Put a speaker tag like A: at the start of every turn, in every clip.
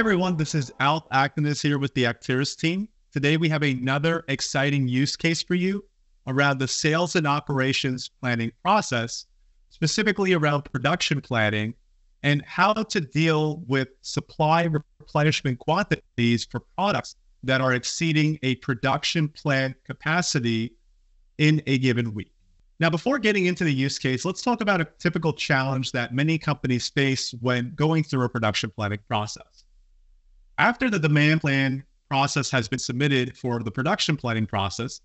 A: everyone, this is Alp Akdeniz here with the Acterys team. Today we have another exciting use case for you around the sales and operations planning process, specifically around production planning and how to deal with supply replenishment quantities for products that are exceeding a production plan capacity in a given week. Now, before getting into the use case, let's talk about a typical challenge that many companies face when going through a production planning process. After the demand plan process has been submitted for the production planning process,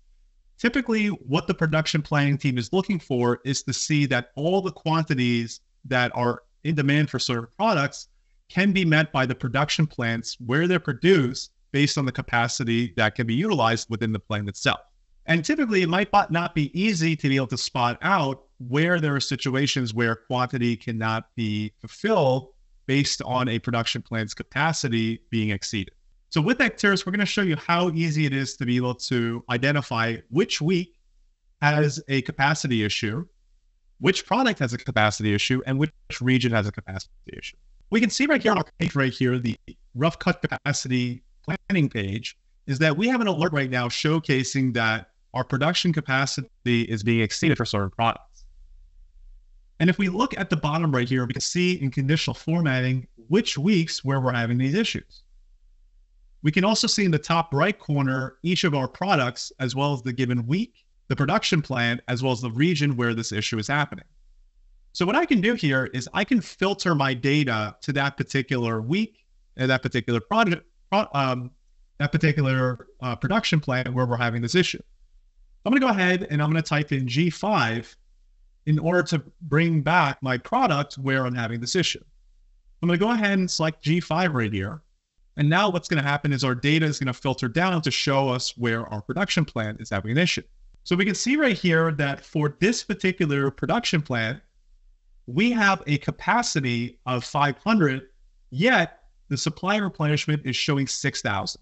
A: typically what the production planning team is looking for is to see that all the quantities that are in demand for certain products can be met by the production plants where they're produced based on the capacity that can be utilized within the plant itself. And typically, it might not be easy to be able to spot out where there are situations where quantity cannot be fulfilled based on a production plant's capacity being exceeded. So with Acterys, we're going to show you how easy it is to be able to identify which week has a capacity issue, which product has a capacity issue, and which region has a capacity issue. We can see right here on our page right here, the rough cut capacity planning page, is that we have an alert right now showcasing that our production capacity is being exceeded for certain products. And if we look at the bottom right here, we can see in conditional formatting which weeks where we're having these issues. We can also see in the top right corner each of our products, as well as the given week, the production plan, as well as the region where this issue is happening. So what I can do here is I can filter my data to that particular week and that particular product, um, that particular uh, production plan where we're having this issue. I'm going to go ahead and I'm going to type in G5 in order to bring back my product where I'm having this issue. I'm going to go ahead and select G5 right here. And now what's going to happen is our data is going to filter down to show us where our production plan is having an issue. So we can see right here that for this particular production plan, we have a capacity of 500, yet the supply replenishment is showing 6,000.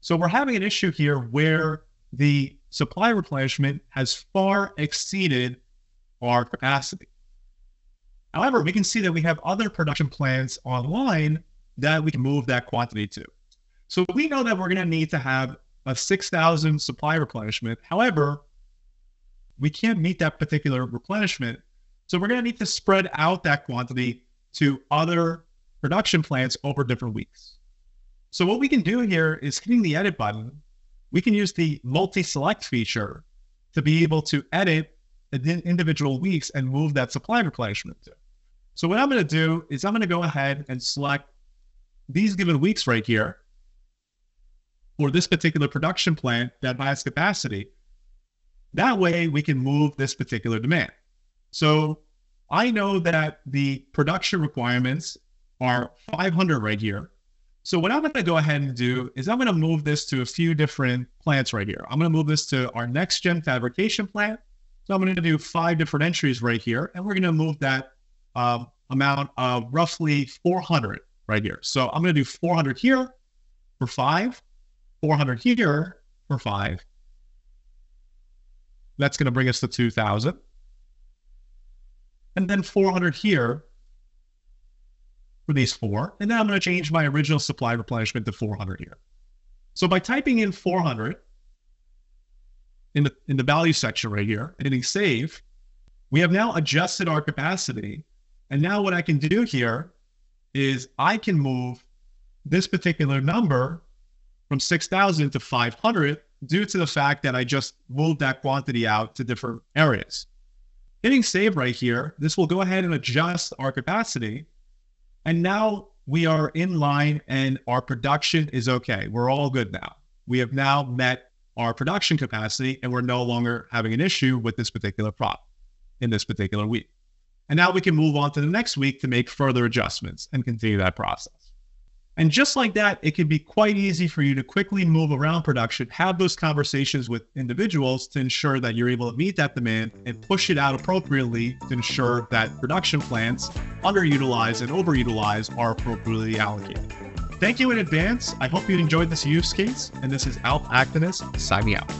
A: So we're having an issue here where the supply replenishment has far exceeded our capacity. However, we can see that we have other production plants online that we can move that quantity to. So we know that we're going to need to have a 6,000 supply replenishment. However, we can't meet that particular replenishment. So we're going to need to spread out that quantity to other production plants over different weeks. So what we can do here is hitting the edit button. We can use the multi-select feature to be able to edit individual weeks and move that supply replenishment to. So what I'm going to do is I'm going to go ahead and select these given weeks right here for this particular production plant that has capacity. That way we can move this particular demand. So I know that the production requirements are 500 right here. So what I'm going to go ahead and do is I'm going to move this to a few different plants right here. I'm going to move this to our next gen fabrication plant. So I'm going to do five different entries right here, and we're going to move that um, amount of roughly 400 right here. So I'm going to do 400 here for five, 400 here for five. That's going to bring us to 2000. And then 400 here for these four. And then I'm going to change my original supply replenishment to 400 here. So by typing in 400 in the, in the value section right here hitting save, we have now adjusted our capacity. And now what I can do here is I can move this particular number from 6,000 to 500 due to the fact that I just moved that quantity out to different areas. Hitting save right here, this will go ahead and adjust our capacity. And now we are in line and our production is okay. We're all good now. We have now met our production capacity and we're no longer having an issue with this particular prop in this particular week. And now we can move on to the next week to make further adjustments and continue that process. And just like that, it can be quite easy for you to quickly move around production, have those conversations with individuals to ensure that you're able to meet that demand and push it out appropriately to ensure that production plants, underutilized and overutilized, are appropriately allocated. Thank you in advance. I hope you enjoyed this use case. And this is Alp Akdeniz signing out.